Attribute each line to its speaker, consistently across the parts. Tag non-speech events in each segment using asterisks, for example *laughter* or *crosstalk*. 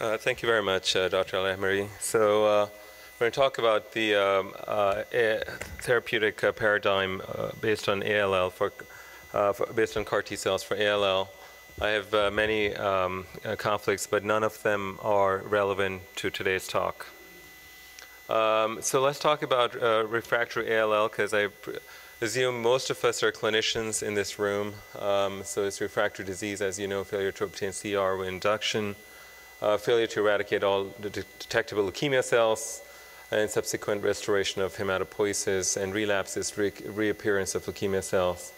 Speaker 1: Uh, thank you very much, uh, Dr. Alehmari. So uh, we're going to talk about the um, uh, therapeutic uh, paradigm uh, based on ALL for, for, based on CAR T cells for ALL. I have many um, conflicts, but none of them are relevant to today's talk. Um, so let's talk about refractory ALL because I assume most of us are clinicians in this room. Um, so it's refractory disease, as you know, failure to obtain CR with induction uh, failure to eradicate all the detectable leukemia cells, and subsequent restoration of hematopoiesis and relapses, re reappearance of leukemia cells.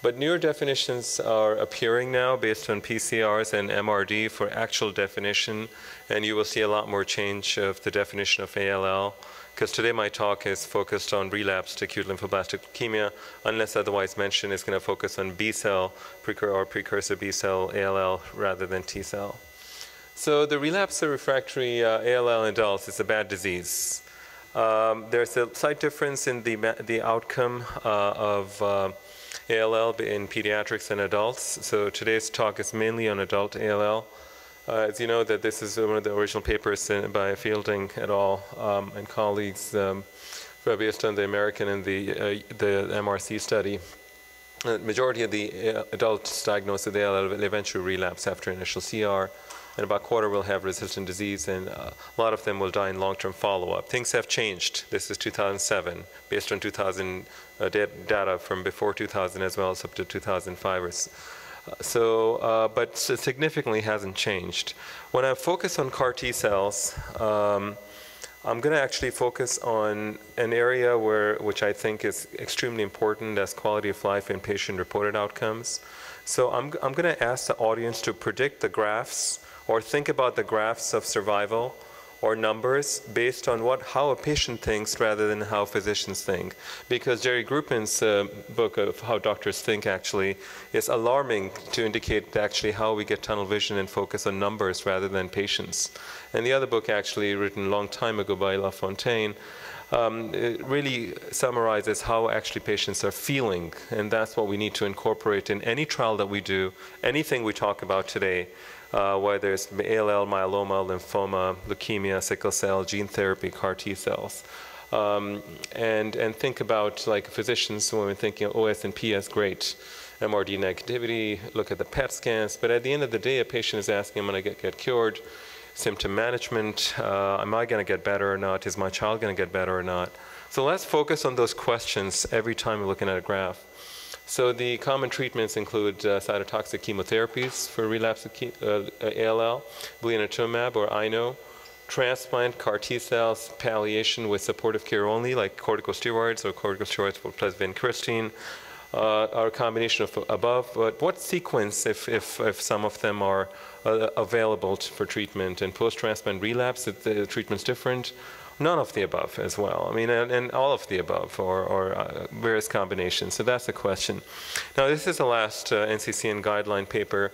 Speaker 1: But newer definitions are appearing now based on PCRs and MRD for actual definition, and you will see a lot more change of the definition of ALL, because today my talk is focused on relapsed acute lymphoblastic leukemia, unless otherwise mentioned, it's going to focus on B cell or precursor B cell ALL rather than T cell. So the relapse or refractory uh, ALL in adults is a bad disease. Um, there's a slight difference in the, the outcome uh, of uh, ALL in pediatrics and adults. So today's talk is mainly on adult ALL. Uh, as you know, that this is one of the original papers by Fielding et al. Um, and colleagues um, based on the American and the, uh, the MRC study. The majority of the adults diagnosed with ALL eventually relapse after initial CR and about a quarter will have resistant disease, and uh, a lot of them will die in long-term follow-up. Things have changed. This is 2007, based on 2000 uh, data from before 2000 as well as up to 2005 or so. Uh, so, uh, but significantly hasn't changed. When I focus on CAR T cells, um, I'm going to actually focus on an area where, which I think is extremely important as quality of life and patient-reported outcomes. So I'm, I'm going to ask the audience to predict the graphs or think about the graphs of survival or numbers based on what how a patient thinks rather than how physicians think. Because Jerry Groopman's uh, book of how doctors think actually is alarming to indicate actually how we get tunnel vision and focus on numbers rather than patients. And the other book actually written a long time ago by LaFontaine um, really summarizes how actually patients are feeling, and that's what we need to incorporate in any trial that we do, anything we talk about today uh, whether it's ALL, myeloma, lymphoma, leukemia, sickle cell, gene therapy, CAR T cells. Um, and, and think about like physicians when we're thinking OS and PS, great. MRD negativity, look at the PET scans. But at the end of the day, a patient is asking, am I going to get, get cured? Symptom management, uh, am I going to get better or not? Is my child going to get better or not? So let's focus on those questions every time we're looking at a graph. So the common treatments include uh, cytotoxic chemotherapies for relapse of uh, ALL, blinatumomab or INO, transplant, CAR T cells, palliation with supportive care only, like corticosteroids or corticosteroids plus vincristine, uh, are a combination of above. But what sequence, if, if, if some of them are uh, available for treatment and post-transplant relapse, the treatment's different? None of the above as well. I mean, and, and all of the above, or, or uh, various combinations. So that's the question. Now, this is the last uh, NCCN guideline paper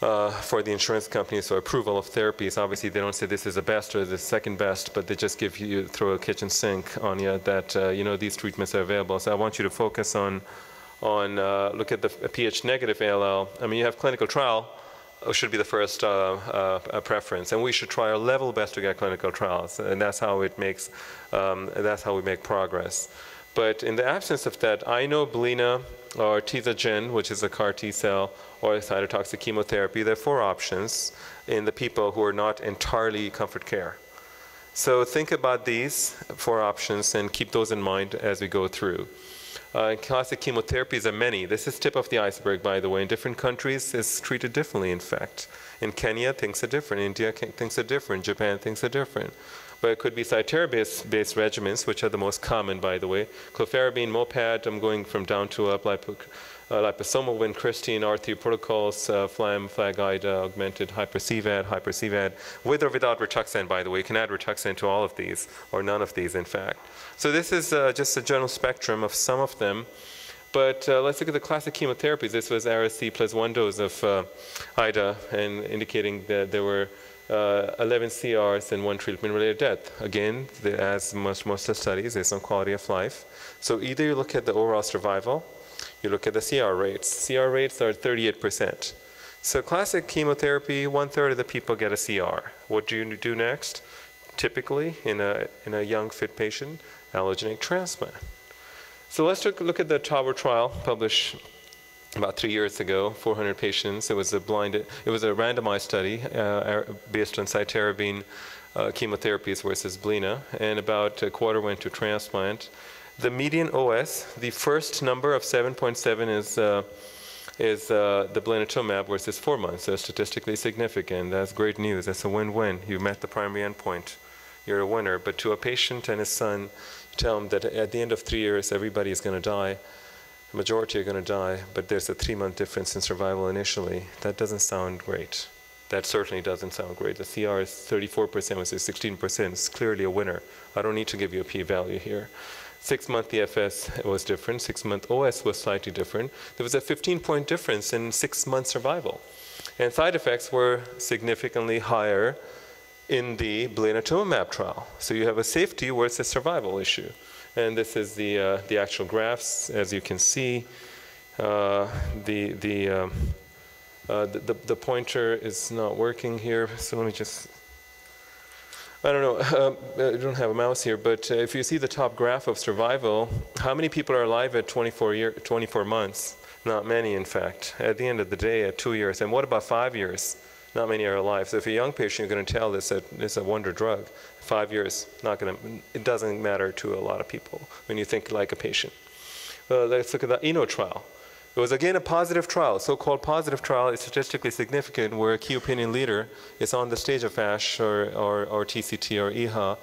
Speaker 1: uh, for the insurance companies for approval of therapies. Obviously, they don't say this is the best or the second best, but they just give you throw a kitchen sink on you that uh, you know these treatments are available. So I want you to focus on on uh, look at the pH negative ALL. I mean, you have clinical trial should be the first uh, uh, preference. And we should try our level best to get clinical trials. And that's how it makes, um, that's how we make progress. But in the absence of that, INO Blina or Tisagen, which is a CAR T cell, or cytotoxic chemotherapy, there are four options in the people who are not entirely comfort care. So think about these four options and keep those in mind as we go through. Uh, classic chemotherapies are many. This is tip of the iceberg, by the way. In different countries, it's treated differently, in fact. In Kenya, things are different. India, things are different. Japan, things are different. But it could be cytarabine-based regimens, which are the most common, by the way. Clofarabine, Mopad, I'm going from down to up, lipo uh, liposomal vincristine, R3 protocols, uh, FLAM, FLAG-IDA, augmented hyper-CVAD, hyper-CVAD, with or without Rituxan, by the way. You can add Rituxan to all of these, or none of these, in fact. So this is uh, just a general spectrum of some of them. But uh, let's look at the classic chemotherapies. This was Ara-C plus one dose of uh, IDA, and indicating that there were uh, 11 CRs and one treatment-related death. Again, the, as most, most of the studies, there's some quality of life. So either you look at the overall survival, you look at the CR rates. CR rates are 38%. So classic chemotherapy, one third of the people get a CR. What do you do next? Typically, in a, in a young fit patient, allogeneic transplant. So let's look at the Tower trial published about three years ago, 400 patients. It was a blinded, it was a randomized study uh, based on cytarabine uh, chemotherapies versus Blina, and about a quarter went to transplant. The median OS, the first number of 7.7 is uh, is uh, the blinatumomab versus four months. So statistically significant. That's great news. That's a win-win. You met the primary endpoint. You're a winner. But to a patient and his son, tell him that at the end of three years, everybody is going to die. The majority are going to die, but there's a three-month difference in survival initially. That doesn't sound great. That certainly doesn't sound great. The CR is 34% versus 16%. It's clearly a winner. I don't need to give you a p-value here. Six-month EFS was different. Six-month OS was slightly different. There was a 15-point difference in six-month survival. And side effects were significantly higher in the blinatumomab trial. So you have a safety versus survival issue. And this is the, uh, the actual graphs. As you can see, uh, the, the, um, uh, the, the, the, pointer is not working here. So let me just, I don't know, *laughs* uh, I don't have a mouse here, but uh, if you see the top graph of survival, how many people are alive at 24, year, 24 months? Not many, in fact. At the end of the day, at two years. And what about five years? not many are alive. So if a young patient, you're going to tell this that it's a wonder drug. Five years, not going to. It doesn't matter to a lot of people when you think like a patient. Well, let's look at the INO trial. It was again a positive trial, so-called positive trial is statistically significant where a key opinion leader is on the stage of ASH or, or, or TCT or EHA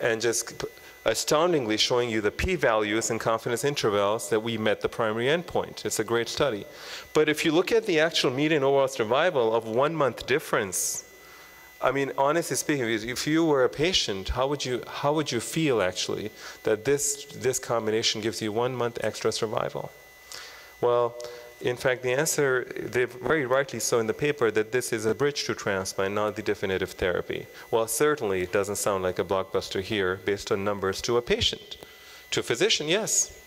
Speaker 1: and just astoundingly showing you the p-values and confidence intervals that we met the primary endpoint. It's a great study. But if you look at the actual median overall survival of one month difference, I mean, honestly speaking, if you were a patient, how would you, how would you feel actually that this, this combination gives you one month extra survival? Well, in fact, the answer, they very rightly so in the paper, that this is a bridge to transplant, not the definitive therapy. Well, certainly it doesn't sound like a blockbuster here based on numbers to a patient. To a physician, yes.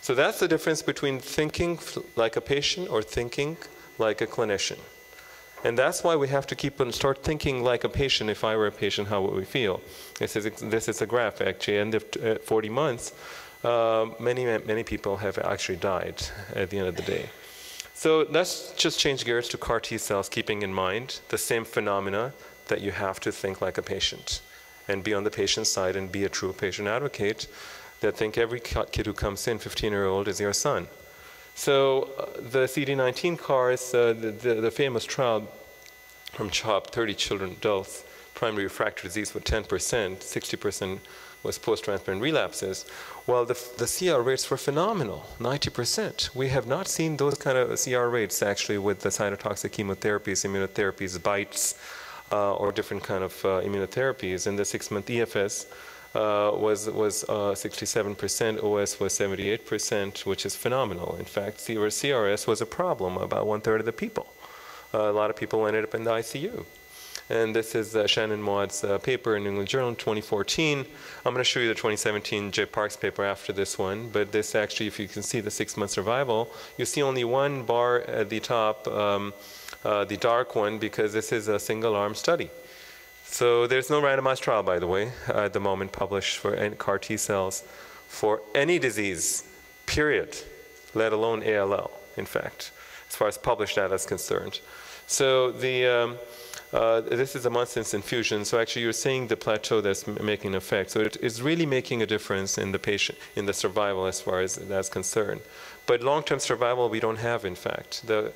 Speaker 1: So that's the difference between thinking like a patient or thinking like a clinician. And that's why we have to keep and start thinking like a patient. If I were a patient, how would we feel? This is, this is a graph, actually, end of uh, 40 months. Uh, many, many people have actually died at the end of the day. So let's just change gears to CAR T cells, keeping in mind the same phenomena that you have to think like a patient and be on the patient's side and be a true patient advocate that think every kid who comes in, 15 year old, is your son. So uh, the CD19 CARs, uh, the, the, the, famous trial from CHOP, 30 children, adults, primary refractory disease with 10%, 60% was post-transplant relapses, well, the, the CR rates were phenomenal, 90%. We have not seen those kind of CR rates actually with the cytotoxic chemotherapies, immunotherapies, BiTEs, uh, or different kind of uh, immunotherapies. And the six-month EFS uh, was was 67%, uh, OS was 78%, which is phenomenal. In fact, CRS was a problem about one third of the people. Uh, a lot of people ended up in the ICU. And this is uh, Shannon Maude's uh, paper in New England Journal 2014. I'm going to show you the 2017 Jae Park's paper after this one, but this actually, if you can see the six-month survival, you see only one bar at the top, um, uh, the dark one, because this is a single-arm study. So there's no randomized trial, by the way, at the moment published for CAR T cells for any disease, period, let alone ALL, in fact, as far as published data is concerned. So the um, uh, this is a month since infusion, so actually you're seeing the plateau that's making an effect. So it is really making a difference in the patient, in the survival as far as that's concerned. But long-term survival we don't have, in fact. The,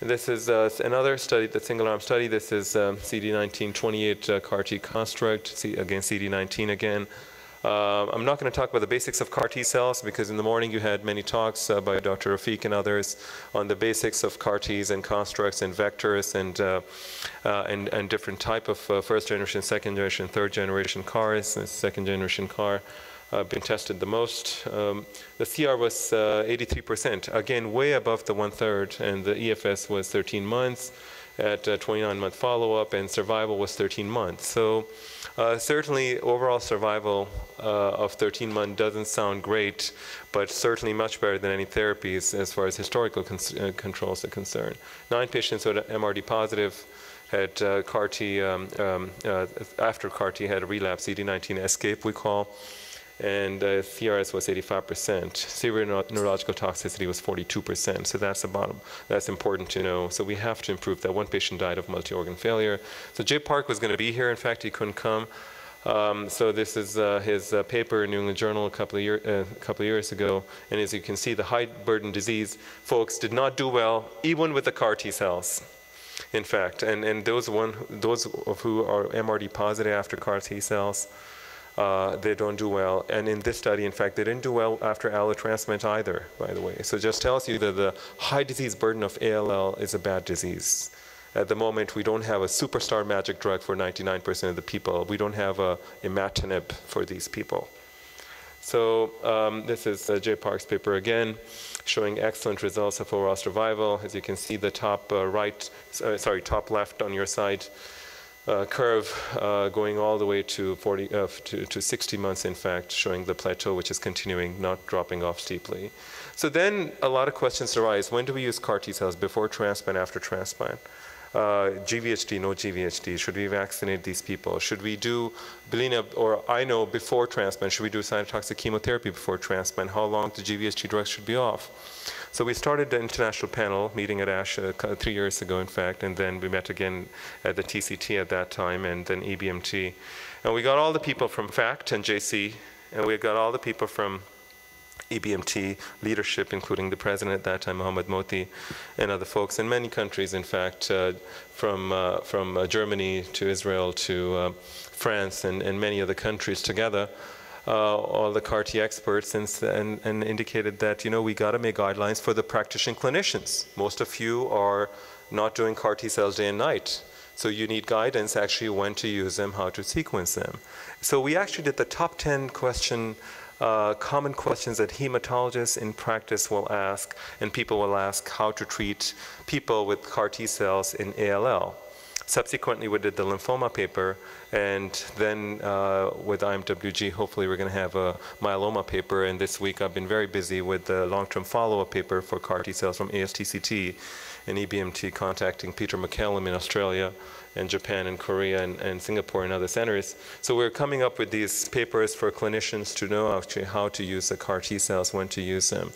Speaker 1: this is uh, another study, the single-arm study. This is um, CD19 28 uh, CAR T construct, C again CD19 again. Uh, I'm not going to talk about the basics of CAR T cells because in the morning you had many talks uh, by Dr. Rafiq and others on the basics of CAR Ts and constructs and vectors and uh, uh and, and, different type of uh, first generation, second generation, third generation CARs, second generation CAR. Uh, been tested the most. Um, the CR was 83%, again way above the one third, and the EFS was 13 months. At 29-month follow-up, and survival was 13 months. So uh, certainly, overall survival uh, of 13 months doesn't sound great, but certainly much better than any therapies as far as historical uh, controls are concerned. Nine patients were MRD positive had uh, CAR T, um, um, uh, after CAR T had a relapse, CD19 escape, we call and uh, CRS was 85%. Severe neurological toxicity was 42%. So that's the bottom. That's important to know. So we have to improve that. One patient died of multi-organ failure. So Jae Park was going to be here. In fact, he couldn't come. Um, so this is uh, his uh, paper in New England Journal a couple of, year, uh, couple of years ago. And as you can see, the high burden disease folks did not do well, even with the CAR T cells. In fact, and, and those, one, those of who are MRD positive after CAR T cells, uh, they don't do well. And in this study, in fact, they didn't do well after allotransplant either, by the way. So it just tells you that the high disease burden of ALL is a bad disease. At the moment, we don't have a superstar magic drug for 99% of the people. We don't have a imatinib for these people. So um, this is uh, Jae Park's paper again, showing excellent results of overall survival. As you can see, the top uh, right, uh, sorry, top left on your side uh, curve uh, going all the way to 40 uh, to, to 60 months in fact showing the plateau which is continuing not dropping off steeply. So then a lot of questions arise. When do we use CAR T cells? Before transplant after transplant GVHD, no GVHD? Should we vaccinate these people? Should we do Belina, or INO before transplant, should we do cytotoxic chemotherapy before transplant? How long the GVHD drugs should be off? So we started the international panel meeting at ASH uh, three years ago, in fact, and then we met again at the TCT at that time, and then EBMT. And we got all the people from FACT and JACIE, and we got all the people from EBMT leadership, including the president at that time, Mohamed Mohty, and other folks in many countries, in fact, uh, from, uh, from uh, Germany to Israel to uh, France and, and many other countries together. Uh, all the CAR T experts and, and, and indicated that, you know, we got to make guidelines for the practicing clinicians. Most of you are not doing CAR T cells day and night. So you need guidance actually when to use them, how to sequence them. So we actually did the top 10 question uh, common questions that hematologists in practice will ask, and people will ask how to treat people with CAR T cells in ALL. Subsequently, we did the lymphoma paper, and then uh, with IMWG, hopefully we're going to have a myeloma paper. And this week, I've been very busy with the long-term follow-up paper for CAR T cells from ASTCT and EBMT, contacting Peter MacCallum in Australia and Japan and Korea and, and, Singapore and other centers. So we're coming up with these papers for clinicians to know actually how to use the CAR T cells, when to use them.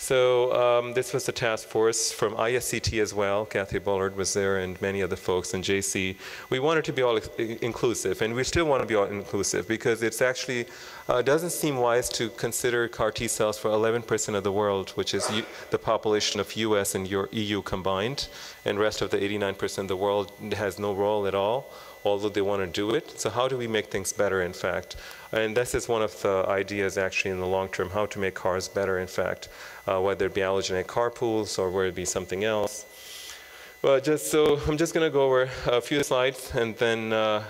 Speaker 1: So um, this was a task force from ISCT as well. Kathy Bollard was there and many other folks in JACIE. We wanted to be all inclusive and we still want to be all inclusive because it's actually uh, doesn't seem wise to consider CAR T cells for 11% of the world, which is the population of US and your EU combined, and rest of the 89% of the world has no role at all although they want to do it. So how do we make things better, in fact? And this is one of the ideas actually in the long term, how to make cars better, in fact, uh, whether it be allogeneic car pools or whether it be something else. But just so I'm just going to go over a few slides and then uh,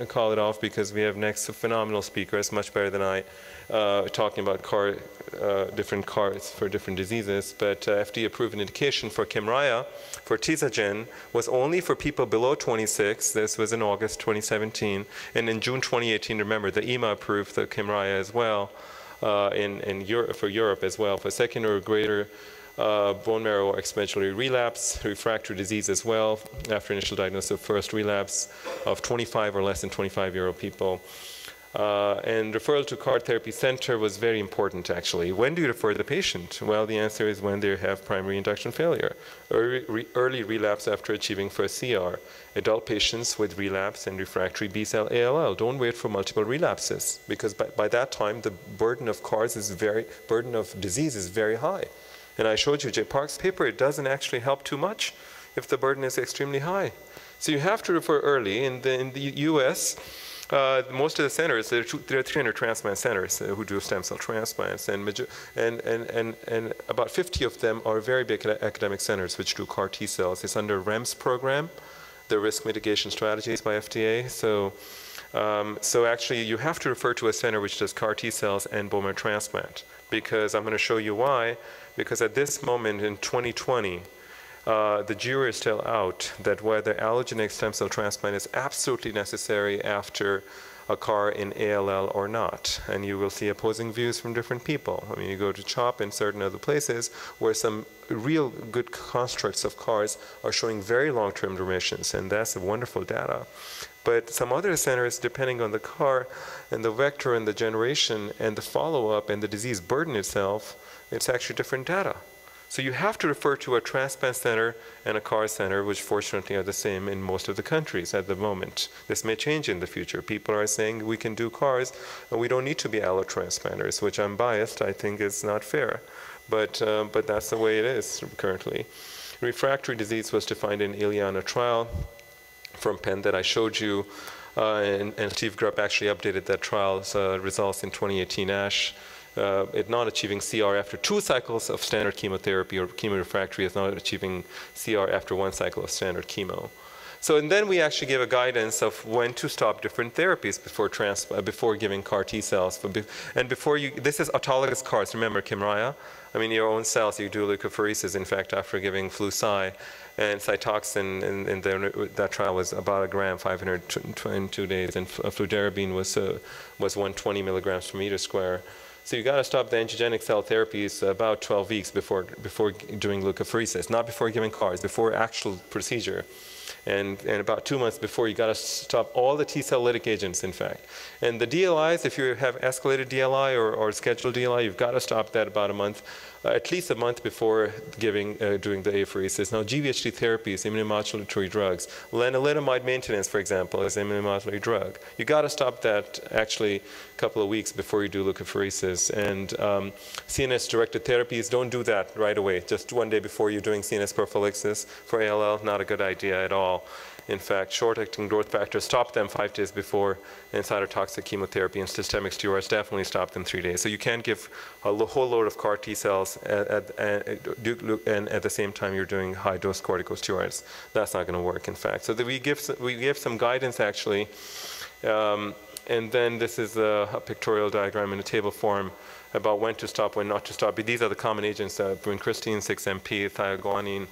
Speaker 1: uh, call it off because we have next phenomenal speakers, much better than I, uh, talking about car, uh, different cars for different diseases. But uh, FDA approved an indication for Kymriah for Tisagen was only for people below 26. This was in August 2017. And in June 2018, remember, the EMA approved the Kymriah as well uh, in, in for Europe as well for second or greater uh, bone marrow exponentially relapse, refractory disease as well, after initial diagnosis of first relapse of 25 or less than 25 year old people. Uh, and referral to CAR therapy center was very important actually. When do you refer the patient? Well, the answer is when they have primary induction failure, early, re early relapse after achieving first CR. Adult patients with relapse and refractory B-cell ALL, don't wait for multiple relapses because by, by that time the burden of CARs is very, burden of disease is very high. And I showed you Jae Park's paper, it doesn't actually help too much if the burden is extremely high. So you have to refer early. In the, in the US, uh, most of the centers, there are, two, there are 300 transplant centers uh, who do stem cell transplants, and, and, and, and, and about 50 of them are very big academic centers which do CAR T cells. It's under REMS program, the risk mitigation strategies by FDA. So, um, so actually, you have to refer to a center which does CAR T cells and bone marrow transplant, because I'm going to show you why because at this moment in 2020, uh, the jury is still out that whether allogeneic stem cell transplant is absolutely necessary after a CAR in ALL or not. And you will see opposing views from different people. I mean, you go to CHOP and certain other places where some real good constructs of CARs are showing very long-term remissions, and that's wonderful data. But some other centers, depending on the CAR and the vector and the generation and the follow-up and the disease burden itself, it's actually different data. So you have to refer to a transplant center and a CAR center, which fortunately are the same in most of the countries at the moment. This may change in the future. People are saying we can do CARs and we don't need to be allotransplanters, which I'm biased, I think is not fair. But, uh, but that's the way it is currently. Refractory disease was defined in ELIANA trial from Penn that I showed you. Uh, and, and, Steve Grupp actually updated that trial's uh, results in 2018 ASH uh, it not achieving CR after two cycles of standard chemotherapy or chemorefractory is not achieving CR after one cycle of standard chemo. So and then we actually give a guidance of when to stop different therapies before trans uh, before giving CAR T cells. Be and before you, this is autologous CARs. Remember Kymriah? I mean, your own cells, you do leukapheresis, in fact, after giving flu-cy. And Cytoxan in, in the, that trial was about a gram, 522 days, and fludarabine was, uh, was 120 milligrams per meter square. So you got to stop the angiogenic cell therapies about 12 weeks before, before doing leukapheresis, not before giving CARs, before actual procedure and, and about two months before, you got to stop all the T cell lytic agents, in fact. And the DLIs, if you have escalated DLI or, or scheduled DLI, you've got to stop that about a month, at least a month before giving, uh, doing the apheresis. Now, GVHD therapies, immunomodulatory drugs, lenalidomide maintenance, for example, is an immunomodulatory drug. You got to stop that actually a couple of weeks before you do leukapheresis. And um, CNS-directed therapies, don't do that right away. Just one day before you're doing CNS prophylaxis for ALL, not a good idea at all. In fact, short-acting growth factors stop them five days before, and cytotoxic chemotherapy and systemic steroids definitely stop them three days. So you can't give a whole load of CAR T cells at, at, at, and at the same time you're doing high-dose corticosteroids. That's not going to work, in fact. So we give we give some guidance actually, um, and then this is a, a, pictorial diagram in a table form about when to stop, when not to stop. But these are the common agents: uh, vincristine, 6-MP, thioguanine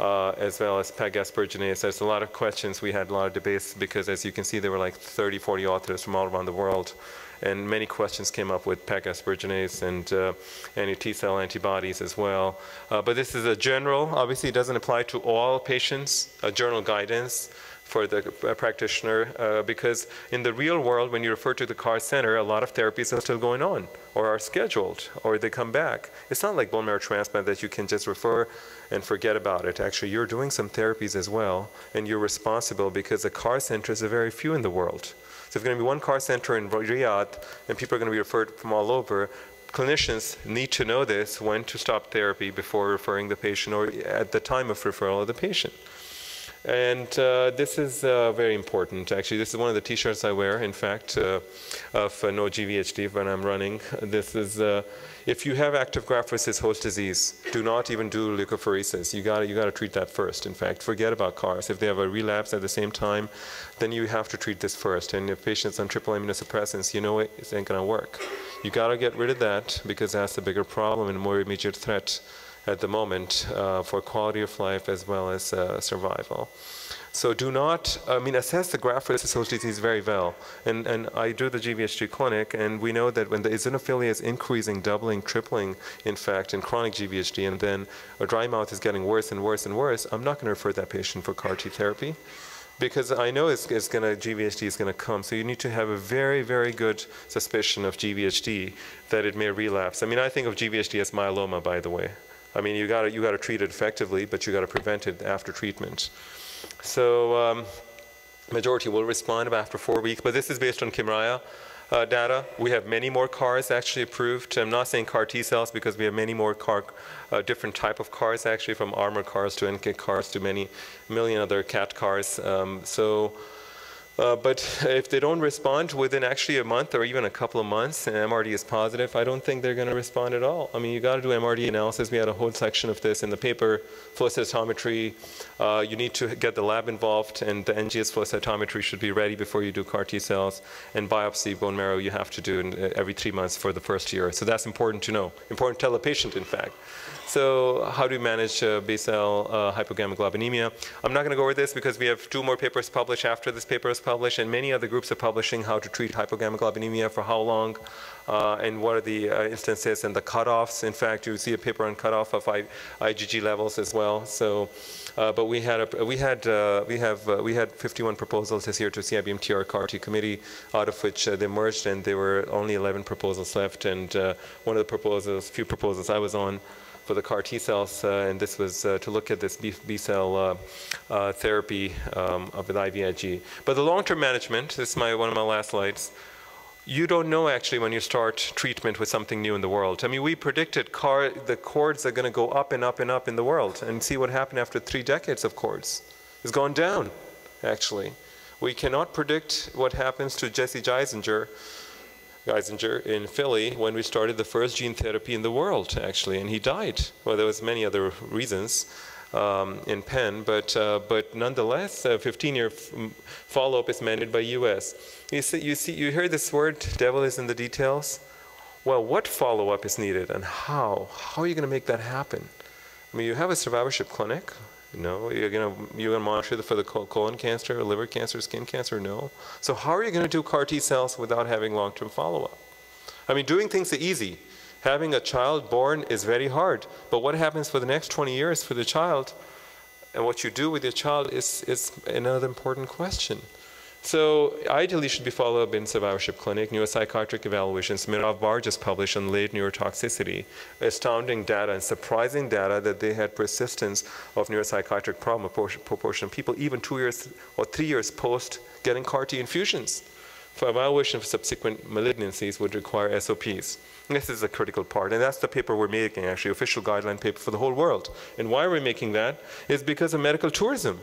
Speaker 1: uh, as well as PEG asparaginase. There's a lot of questions. We had a lot of debates because, as you can see, there were like 30, 40 authors from all around the world. And many questions came up with PEG asparaginase and uh, anti-T cell antibodies as well. Uh, but this is a general, obviously it doesn't apply to all patients, a general guidance for the uh, practitioner uh, because in the real world, when you refer to the CAR center, a lot of therapies are still going on or are scheduled or they come back. It's not like bone marrow transplant that you can just refer and forget about it. Actually, you're doing some therapies as well and you're responsible because the CAR centers are very few in the world. So there's going to be one CAR center in Riyadh and people are going to be referred from all over, clinicians need to know this when to stop therapy before referring the patient or at the time of referral of the patient. And uh, this is uh, very important. Actually, this is one of the T-shirts I wear. In fact, uh, of uh, no GVHD when I'm running. This is uh, if you have active graft versus host disease, do not even do leukapheresis. You gotta, you got to treat that first. In fact, forget about CARs. If they have a relapse at the same time, then you have to treat this first. And if patients on triple immunosuppressants, you know it, it ain't gonna work. You got to get rid of that because that's the bigger problem and more immediate threat at the moment uh, for quality of life as well as uh, survival. So do not, I mean, assess the graft versus host disease very well. And, and I do the GVHD clinic, and we know that when the eosinophilia is increasing, doubling, tripling, in fact, in chronic GVHD, and then a dry mouth is getting worse and worse and worse, I'm not going to refer that patient for CAR T therapy because I know it's, it's going to GVHD is going to come. So you need to have a very, very good suspicion of GVHD that it may relapse. I mean, I think of GVHD as myeloma, by the way. I mean, you got you got to treat it effectively, but you got to prevent it after treatment. So um, majority will respond after four weeks, but this is based on Kymriah uh, data. We have many more CARs actually approved. I'm not saying CAR T cells because we have many more CAR, uh, different type of CARs actually, from armored CARs to NK CARs to many million other CAT CARs. Um, so Uh, but if they don't respond within actually a month or even a couple of months and MRD is positive, I don't think they're going to respond at all. I mean, you got to do MRD analysis. We had a whole section of this in the paper, flow cytometry. Uh, you need to get the lab involved, and the NGS flow cytometry should be ready before you do CAR T cells. And biopsy bone marrow you have to do in, uh, every three months for the first year. So that's important to know. Important to tell the patient, in fact. So how do we manage uh, B-cell uh, hypogammaglobulinemia? I'm not going to go over this because we have two more papers published after this paper is published, and many other groups are publishing how to treat hypogammaglobulinemia for how long, uh, and what are the uh, instances and the cutoffs. In fact, you see a paper on cutoff of I, IgG levels as well. So, uh, but we had a, we had uh, we have we had 51 proposals this year to CIBMTR CAR-T committee, out of which they merged, and there were only 11 proposals left. And one of the proposals, few proposals I was on for the CAR T cells, uh, and this was uh, to look at this B, B cell uh, therapy um, of an IVIG. But the long-term management, this is my, one of my last slides, you don't know actually when you start treatment with something new in the world. I mean, we predicted car, the cords are going to go up and up and up in the world, and see what happened after three decades of cords. It's gone down, actually. We cannot predict what happens to Jesse Gelsinger Gelsinger in Philly when we started the first gene therapy in the world, actually, and he died. Well, there was many other reasons um, in Penn, but uh, but nonetheless, a 15-year follow-up is mandated by U.S. You see, you see, you hear this word, "Devil is in the details." Well, what follow-up is needed, and how? How are you going to make that happen? I mean, you have a survivorship clinic. No, you're gonna you're gonna monitor for the colon cancer, liver cancer, skin cancer. No. So how are you going to do CAR T cells without having long-term follow-up? I mean, doing things are easy. Having a child born is very hard. But what happens for the next 20 years for the child, and what you do with your child is is another important question. So ideally should be followed up in survivorship clinic, neuropsychiatric evaluations. Merav Bar just published on late neurotoxicity, astounding data and surprising data that they had persistence of neuropsychiatric problem proportion of people even two years or three years post getting CAR T infusions. For evaluation of subsequent malignancies would require SOPs. This is a critical part, and that's the paper we're making, actually, official guideline paper for the whole world. And why we're making that is because of medical tourism.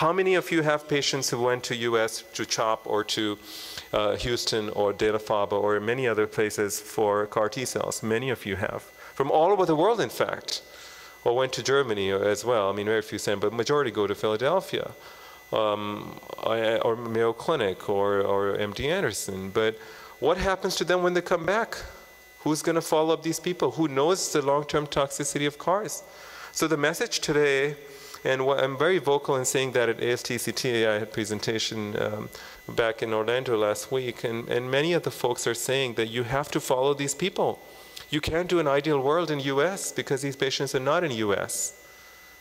Speaker 1: How many of you have patients who went to US to CHOP or to uh, Houston or Dana-Farber or many other places for CAR T cells? Many of you have. From all over the world, in fact. Or went to Germany as well. I mean, very few send, but majority go to Philadelphia. Um, or Mayo Clinic or, or MD Anderson. But what happens to them when they come back? Who's going to follow up these people? Who knows the long-term toxicity of CARs? So the message today and I'm very vocal in saying that at ASTCT, I had presentation um, back in Orlando last week, and, and many of the folks are saying that you have to follow these people. You can't do an ideal world in US because these patients are not in US.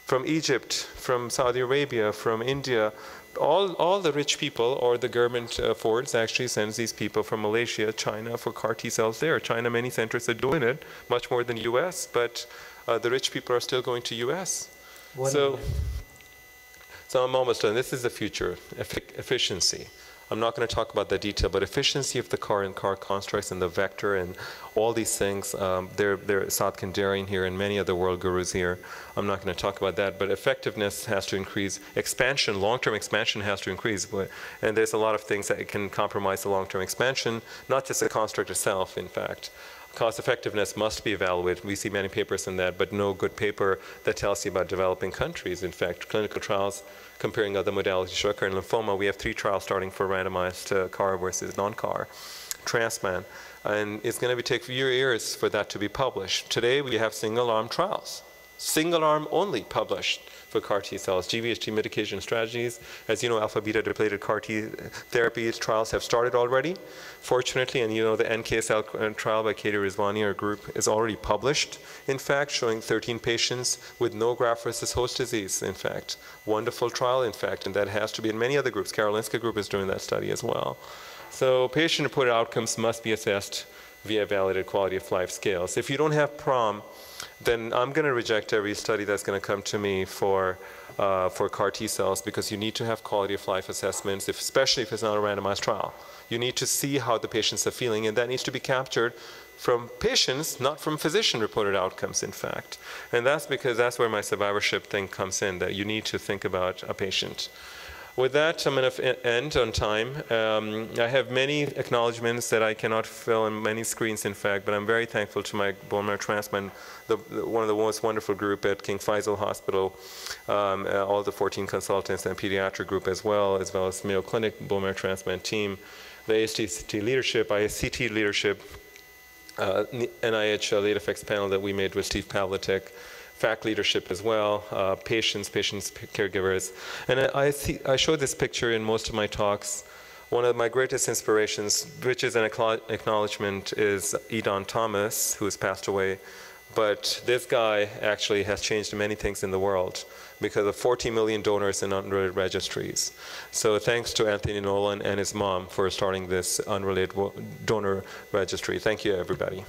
Speaker 1: From Egypt, from Saudi Arabia, from India, all, all the rich people or the government affords actually sends these people from Malaysia, China for CAR T cells there. China, many centers are doing it, much more than US, but uh, the rich people are still going to US. One so, so I'm almost done. This is the future, efficiency. I'm not going to talk about the detail, but efficiency of the car and car constructs and the vector and all these things, um, they're, they're Saad Kenderian here and many other world gurus here. I'm not going to talk about that, but effectiveness has to increase. Expansion, long-term expansion has to increase. And there's a lot of things that can compromise the long-term expansion, not just the construct itself, in fact. Cost effectiveness must be evaluated. We see many papers in that, but no good paper that tells you about developing countries. In fact, clinical trials comparing other modalities to occur in lymphoma, we have three trials starting for randomized uh, CAR versus non-CAR transplant. And it's going to take years for that to be published. Today, we have single-arm trials, single-arm only published for CAR T cells. GVHD mitigation strategies, as you know, alpha beta depleted CAR T therapy trials have started already. Fortunately, and you know, the NK cell trial by Katie Rezvani, our group, is already published, in fact, showing 13 patients with no graft versus host disease, in fact. Wonderful trial, in fact, and that has to be in many other groups. Karolinska group is doing that study as well. So patient-reported outcomes must be assessed via validated quality of life scales. If you don't have PROM, then I'm going to reject every study that's going to come to me for, uh, for CAR T cells because you need to have quality of life assessments, if, especially if it's not a randomized trial. You need to see how the patients are feeling, and that needs to be captured from patients, not from physician-reported outcomes, in fact. And that's because that's where my survivorship thing comes in, that you need to think about a patient. With that, I'm going to end on time. Um, I have many acknowledgements that I cannot fill in many screens, in fact, but I'm very thankful to my bone marrow transplant, the, the, one of the most wonderful group at King Faisal Hospital, um, uh, all the 14 consultants and pediatric group as well, as well as Mayo Clinic bone marrow transplant team, the ASTCT leadership, ISCT leadership, uh, NIH uh, late effects panel that we made with Steve Pavletic, FACT leadership as well, uh, patients, patients, caregivers. And I, see, I show this picture in most of my talks. One of my greatest inspirations, which is an acknowledgement, is Edon Thomas, who has passed away. But this guy actually has changed many things in the world because of 40 million donors in unrelated registries. So thanks to Anthony Nolan and his mom for starting this unrelated donor registry. Thank you, everybody.